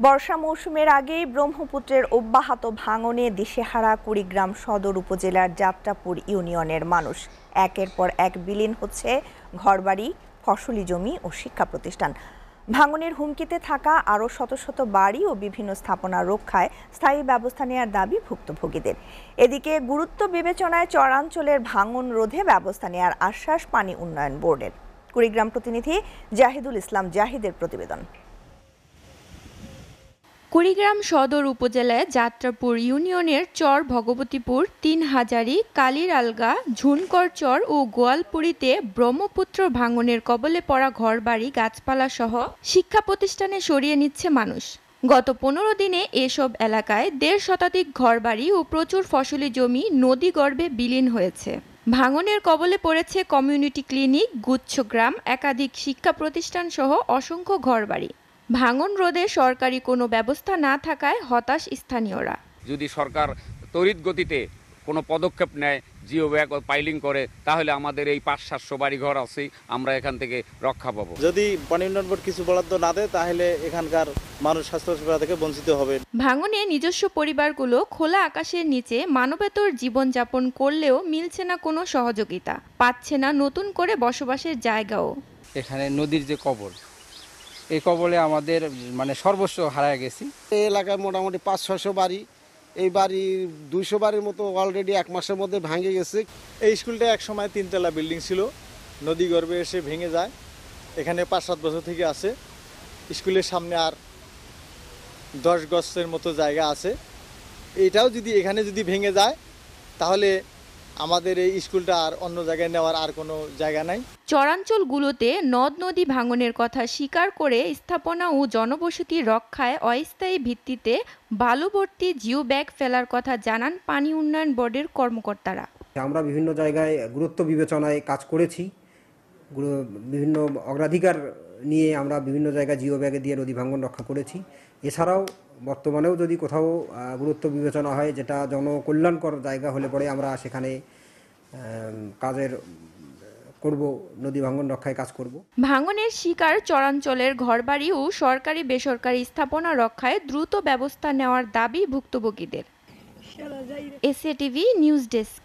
বর্ষা মৌসুমের আগেই ব্রহ্মপুত্রের অব্যাহত ভাঙনে দিশেহারা কুড়িগ্রাম সদর উপজেলার যাত্রাপুর ইউনিয়নের মানুষ। একের পর এক বিলীন হচ্ছে ঘরবাড়ি, ফসলি জমি ও শিক্ষা প্রতিষ্ঠান। ভাঙনের হুমকিতে থাকা আরও শত শত বাড়ি ও বিভিন্ন স্থাপনা রক্ষায় স্থায়ী ব্যবস্থা নেওয়ার দাবি ভুক্তভোগীদের। এদিকে গুরুত্ব বিবেচনায় চরাঞ্চলের ভাঙন রোধে ব্যবস্থা নেওয়ার আশ্বাস পানি উন্নয়ন বোর্ডের। কুড়িগ্রাম প্রতিনিধি জাহিদুল ইসলাম জাহিদের প্রতিবেদন। কুড়িগ্রাম সদর উপজেলায় যাত্রাপুর ইউনিয়নের চর ভগবতীপুর তিন হাজারি কালির আলগা ঝুনকর চর ও গোয়ালপুরীতে ব্রহ্মপুত্র ভাঙনের কবলে পড়া ঘরবাড়ি, গাছপালা সহ শিক্ষা প্রতিষ্ঠানে সরিয়ে নিচ্ছে মানুষ। গত পনেরো দিনে এসব এলাকায় দেড় শতাধিক ঘরবাড়ি ও প্রচুর ফসলি জমি নদী গর্ভে বিলীন হয়েছে। ভাঙনের কবলে পড়েছে কমিউনিটি ক্লিনিক গুচ্ছগ্রাম একাধিক শিক্ষা প্রতিষ্ঠান সহ অসংখ্য ঘরবাড়ি। ভাঙন রোধে সরকারি কোনো ব্যবস্থা না থাকায় হতাশ স্থানীয়রা। যদি সরকার তড়িৎ গতিতে কোনো পদক্ষেপ নেয় জিও ব্যাগ পাইলিং করে তাহলে আমাদের এই পাঁচ সাতশো বাড়ি ঘর আছে আমরা এখান থেকে রক্ষা পাবো। যদি পানি উন্নয়ন বোর্ড কিছু বরাদ্দ না দেয় তাহলে এখানকার মানুষ স্বাস্থ্যসেবা থেকে বঞ্চিত হবে। ভাঙনে নিজস্ব পরিবারগুলো খোলা আকাশের নিচে মানবেতর জীবনযাপন করলেও মিলছে না কোনো সহযোগিতা পাচ্ছে না নতুন করে বসবাসের জায়গাও। এখানে নদীর যে কবর এই কবলে আমাদের মানে সর্বস্ব হারায় গেছি। এই এলাকায় মোটামুটি পাঁচ ছশো বাড়ি। এই বাড়ি দুইশো বাড়ির মতো অলরেডি এক মাসের মধ্যে ভাঙে গেছে। এই স্কুলটা এক সময় তিনতলা বিল্ডিং ছিল। নদী গর্ভে এসে ভেঙে যায়। এখানে পাঁচ সাত বছর থেকে আছে। স্কুলের সামনে আর দশ গছের মতো জায়গা আছে। এটাও যদি এখানে যদি ভেঙে যায় তাহলে আমাদের এই স্কুলটা আর অন্য জায়গায় নেওয়ার আর কোনো জায়গা নাই। চরাঞ্চলগুলোতে নদ নদী ভাঙনের কথা স্বীকার করে স্থাপনা ও জনবসতি রক্ষায় অস্থায়ী ভিত্তিতে বালুভর্তি জিও ব্যাগ ফেলার কথা জানান পানি উন্নয়ন বোর্ডের কর্মকর্তারা। আমরা বিভিন্ন জায়গায় গুরুত্ব বিবেচনায় কাজ করেছি। বিভিন্ন অগ্রাধিকার নিয়ে আমরা বিভিন্ন জায়গায় জিও ব্যাগে দিয়ে নদী ভাঙ্গন রক্ষা করেছি। এছাড়াও বর্তমানেও যদি কোথাও গুরুত্ব বিবেচনা হয় যেটা জনকল্যাণকর জায়গা হলে পরে আমরা সেখানে কাজের করব নদী ভাঙ্গন রক্ষায় কাজ করব। ভাঙনের শিকার চরাঞ্চলের ঘরবাড়ি ও সরকারি বেসরকারি স্থাপনা রক্ষায় দ্রুত ব্যবস্থা নেওয়ার দাবি ভুক্তভোগীদের। SA TV news desk.